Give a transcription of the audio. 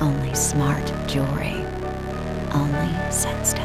Only smart jewelry. Only sense.